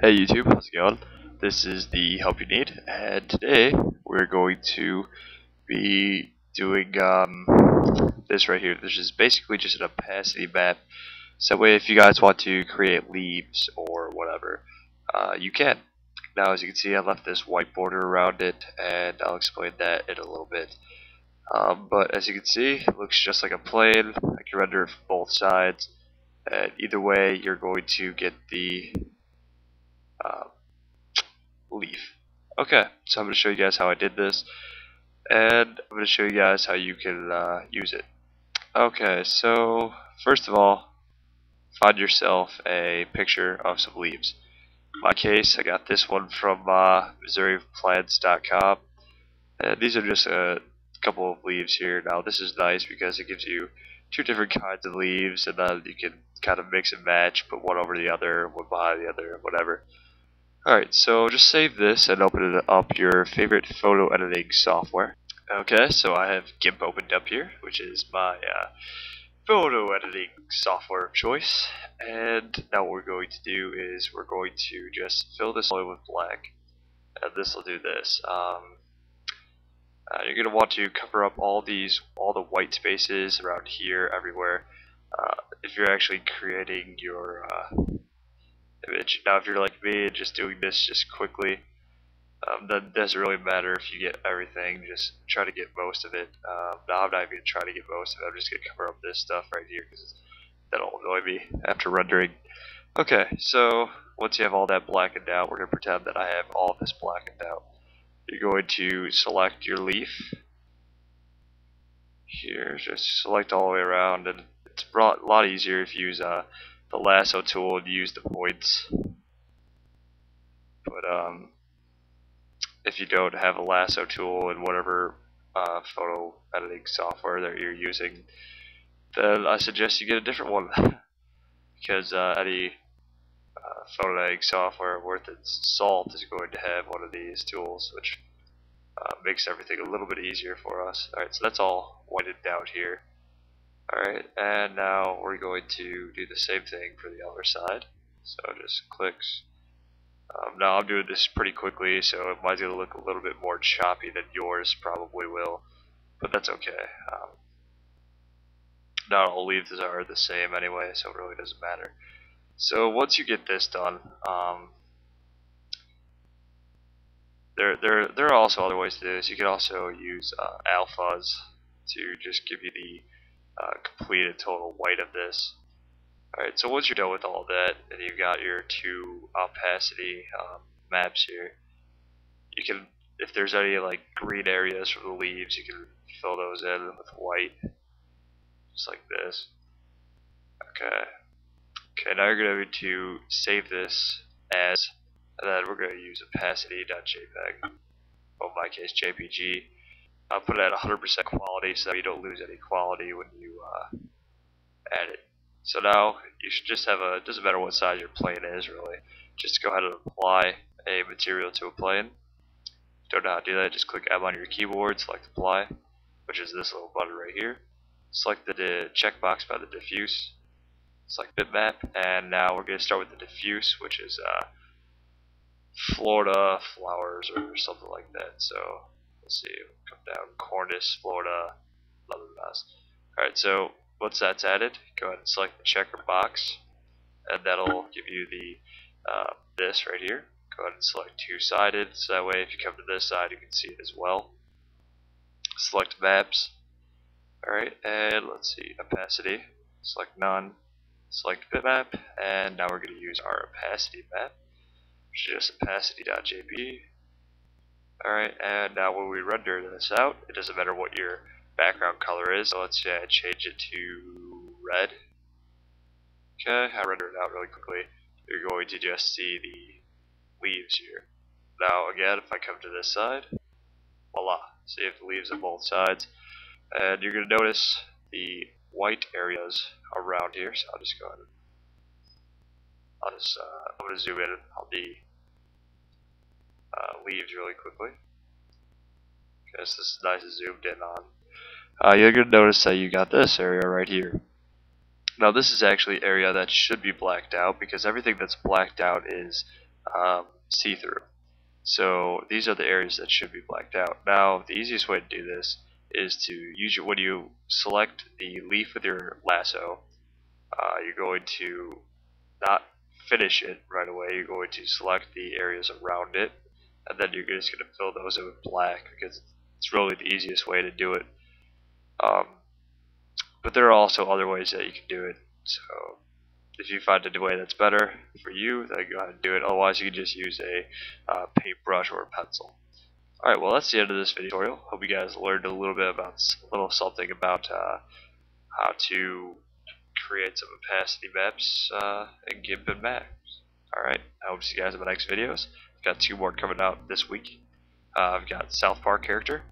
Hey YouTube, how's it going? This is the help you need, and today we're going to be doing um, this right here. This is basically just an opacity map. So that way, if you guys want to create leaves or whatever, uh, you can. Now, as you can see, I left this white border around it, and I'll explain that in a little bit. Um, but as you can see, it looks just like a plane. I can render it from both sides. And either way, you're going to get the uh, leaf. Okay, so I'm going to show you guys how I did this, and I'm going to show you guys how you can uh, use it. Okay, so first of all, find yourself a picture of some leaves. In my case, I got this one from uh, MissouriPlants.com, and these are just a couple of leaves here. Now, this is nice because it gives you two different kinds of leaves, and then you can kind of mix and match, put one over the other, one behind the other, whatever. Alright, so just save this and open it up your favorite photo editing software. Okay, so I have GIMP opened up here, which is my uh, photo editing software of choice. And now what we're going to do is we're going to just fill this all with black. And this will do this. Um, uh, you're going to want to cover up all these, all the white spaces around here, everywhere. Uh, if you're actually creating your Now, if you're like me and just doing this just quickly, um, then it doesn't really matter if you get everything. Just try to get most of it. Um, I'm not even trying to get most of it. I'm just going to cover up this stuff right here because that'll annoy me after rendering. Okay, so once you have all that blackened out, we're going to pretend that I have all this blackened out. You're going to select your leaf. Here, just select all the way around, and it's a lot easier if you use uh, the lasso tool and use the points. But um, if you don't have a lasso tool in whatever uh, photo editing software that you're using, then I suggest you get a different one because uh, any uh, photo editing software worth its salt is going to have one of these tools, which uh, makes everything a little bit easier for us. Alright, so that's all whited out here. Alright, and now we're going to do the same thing for the other side. So just clicks. Um, now I'm doing this pretty quickly, so it might look a little bit more choppy than yours probably will, but that's okay. Um, not all leaves are the same anyway, so it really doesn't matter. So once you get this done, um, there there there are also other ways to do this. You can also use uh, alphas to just give you the uh, completed total white of this. Alright, so once you're done with all that, and you've got your two opacity um, maps here, you can, if there's any like green areas from the leaves, you can fill those in with white, just like this. Okay. Okay, now you're going to save this as, and then we're going to use opacity.jpg, or in my case JPG. I'll put it at 100% quality so you don't lose any quality when you uh, add it. So now you should just have a, doesn't matter what size your plane is really, just go ahead and apply a material to a plane. Don't know how to do that, just click M on your keyboard, select apply, which is this little button right here. Select the checkbox by the diffuse, select bitmap, and now we're going to start with the diffuse, which is uh, Florida flowers or something like that. So let's see, come down, Cornice, Florida. Alright, so once that's added, go ahead and select the checker box, and that'll give you the uh, this right here. Go ahead and select two-sided, so that way if you come to this side, you can see it as well. Select maps. Alright, and let's see, opacity. Select none. Select bitmap, and now we're going to use our opacity map, which is just opacity.jpg. Alright, and now when we render this out, it doesn't matter what your background color is, so let's uh, change it to red. Okay, I rendered it out really quickly. You're going to just see the leaves here. Now again, if I come to this side, voila, see if the leaves on both sides. And you're going to notice the white areas around here, so I'll just go ahead and I'll just, uh, I'm going to zoom in on the uh, leaves really quickly. Because this is nice zoomed in on. Uh, you're going to notice that you got this area right here. Now this is actually area that should be blacked out because everything that's blacked out is um, see-through. So these are the areas that should be blacked out. Now the easiest way to do this is to use your, when you select the leaf with your lasso, uh, you're going to not finish it right away. You're going to select the areas around it, and then you're just going to fill those in with black because it's really the easiest way to do it. Um, but there are also other ways that you can do it. So if you find a way that's better for you, then go ahead and do it. Otherwise, you can just use a uh, paintbrush or a pencil. Alright, well that's the end of this video tutorial. Hope you guys learned a little bit about, a little something about uh, how to create some opacity maps uh, in GIMP and Max. Alright, I hope to see you guys in my next videos. Got two more coming out this week. Uh, I've got South Park character,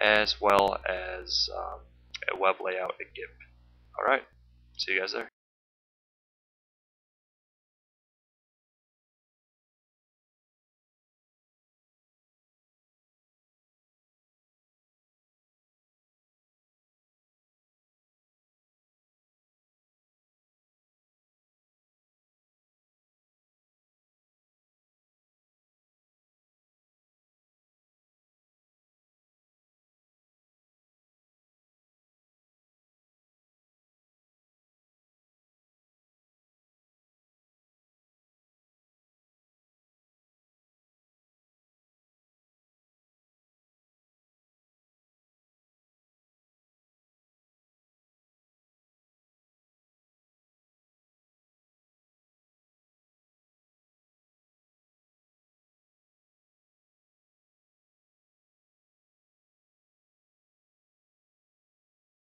as well as um, a web layout in GIMP. Alright, see you guys there.